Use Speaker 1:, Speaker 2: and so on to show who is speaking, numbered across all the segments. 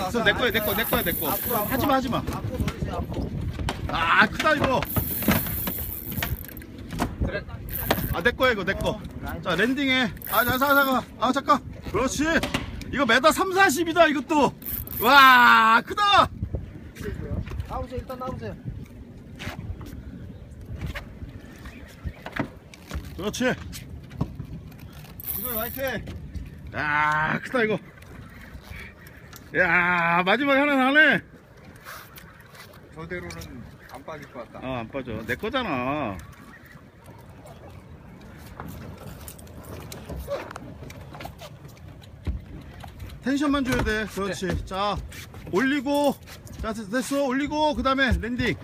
Speaker 1: 그래서 내 거야 내 거 내 거야 내 거.
Speaker 2: 앞으로, 앞으로,
Speaker 1: 하지 마 하지 마.
Speaker 2: 앞으로 돌리세요 앞으로
Speaker 1: 아 크다 이거.
Speaker 2: 그래
Speaker 1: 아내 거야 이거 내 거. 자 랜딩해. 아 자, 잠깐 잠깐. 아 잠깐. 그렇지. 이거 메다 3, 40이다 이것도. 와 크다.
Speaker 2: 나오세요 일단 나오세요
Speaker 1: 그렇지. 이거 화이팅. 야 크다 이거. 야 마지막에 하나 나네.
Speaker 3: 저대로는 안 빠질 것 같다.
Speaker 1: 아안 빠져. 내 거잖아. tension만 줘야 돼. 그렇지. 자 올리고. 자 됐- 됐어. 올리고 그 다음에 landing.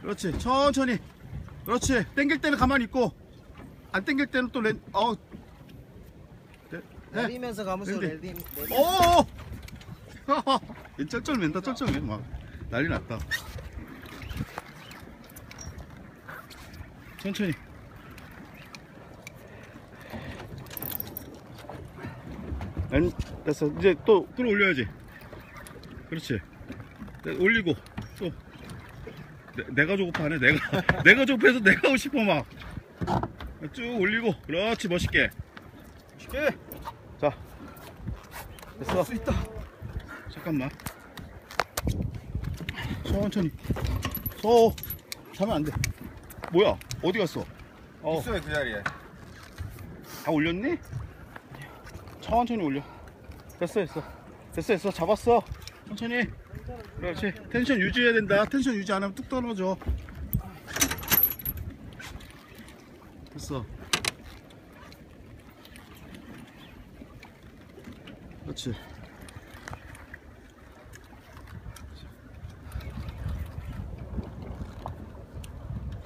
Speaker 1: 그렇지. 천천히. 그렇지. 땡길 때는 가만히 있고. 안 땡길 때는 또 랜. 어. 네. 네.
Speaker 2: 내리면서 가면서 landing. landing 내리
Speaker 1: 오! 이 쩔쩔 맨다 쩔쩔매 막 난리 났다. 천천히. 안 됐어. 이제 또 끌어올려야지. 그렇지. 네, 올리고. 또. 내, 내가 조급하네. 내가 내가 조급해서 내가 하고 싶어 막. 쭉 올리고. 그렇지 멋있게. 멋있게. 자. 됐어.
Speaker 3: 수 있다.
Speaker 1: 잠깐만. 천천히. 서. 자면 안 돼. 뭐야? 어디 갔어? 어,
Speaker 3: 있어요 그 자리에.
Speaker 1: 다 올렸니? 천천히 올려. 됐어, 됐어. 됐어, 됐어. 잡았어. 천천히. 그렇지. 텐션 유지해야 된다. 텐션 유지 안 하면 뚝 떨어져. 됐어. 그렇지.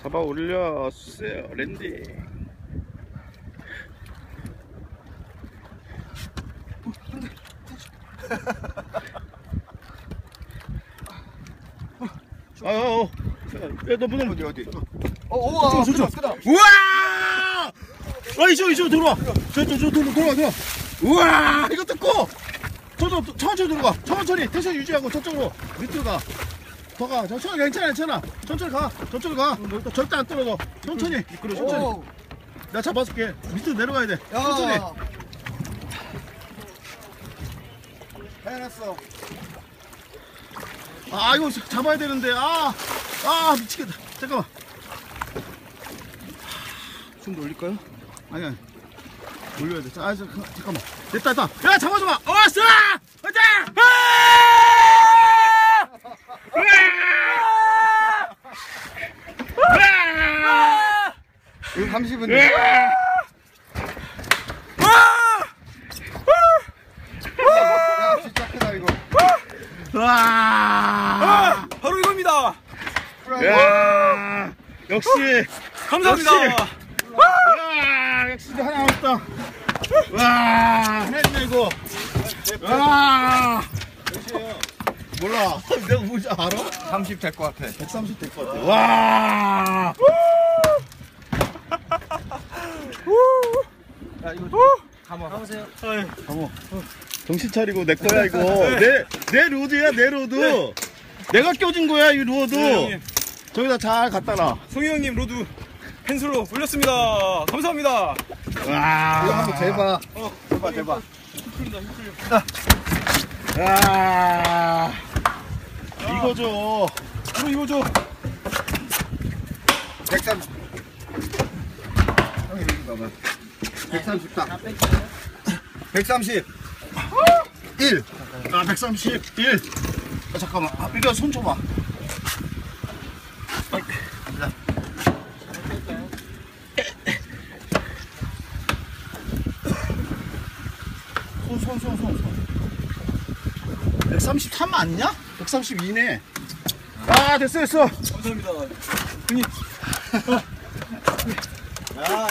Speaker 1: 잡아 올려주세요 landing 아어 야너 무덤
Speaker 3: 어디 어디?
Speaker 1: 어, 어, 저, 저, 저. 우와! 아, 이쪽, 이쪽 들어와. 저, 저, 저, 들어, 들어와, 들어와. 우와! 이거 뜯고! 저, 저, 천천히 들어가. 천천히. 텐션 유지하고 저쪽으로. 밑으로 가. 더 가. 천천히, 괜찮아, 괜찮아. 천천히 가. 저쪽으로 가. 절대 안 떨어져. 천천히. 미끄러, 천천히.
Speaker 2: 오.
Speaker 1: 나 잡아줄게. 밑으로 내려가야 돼. 천천히.
Speaker 2: 야
Speaker 3: 해놨어.
Speaker 1: 아, 이거 잡아야 되는데. 아, 아, 미치겠다. 잠깐만. 좀 더 올릴까요? 아니, 아니. 올려야 돼. 자, 아, 잠깐만. 됐다, 됐다. 야, 잡아줘봐. 어, 왔어! 가자!
Speaker 3: 이거 30분. 야 진짜 크다 이거.
Speaker 1: 와!
Speaker 4: 바로 이겁니다.
Speaker 1: 야! 역시!
Speaker 4: 감사합니다.
Speaker 1: 역시! 와! 역시 하나 남았다. 와! 했네, 이거. 와! 몰라. 내가 뭔지 알아?
Speaker 3: 30 될 것 같아.
Speaker 1: 130 될 것 같아. 와!
Speaker 2: 가보세요
Speaker 1: 어머, 정신 차리고 내 거야 이거. 내 내 rod야 내 rod. 내가 껴준 거야 이 rod.
Speaker 4: 네, 형님.
Speaker 1: 저기다 잘 갖다 놔.
Speaker 4: 송희 형님 rod pencil로 올렸습니다. 감사합니다.
Speaker 1: 와.
Speaker 3: 이거 한번 대봐.
Speaker 1: 대박 대박.
Speaker 4: 힘풀린다, 힘풀려.
Speaker 1: 야. 이거죠.
Speaker 4: 바로 이거죠.
Speaker 3: 130. 형이 여기 봐봐. 130 딱. 130. 1.
Speaker 1: 아 131. 아, 잠깐만. 아, 이거 손 줘봐. 손, 손, 손, 손, 손. 133 맞냐? 132네. 아, 됐어, 됐어.
Speaker 4: 감사합니다. 형님.
Speaker 1: 아,